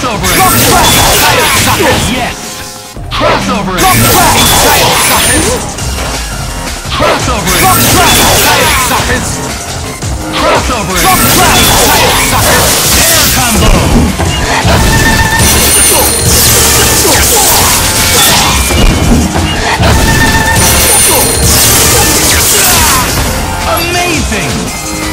Crossover Drop back! Suckers, yes! Crossover Drop back! Suckers! Crossover Drop back! Suckers! Crossover Drop back! Suckers! Air combo! Amazing!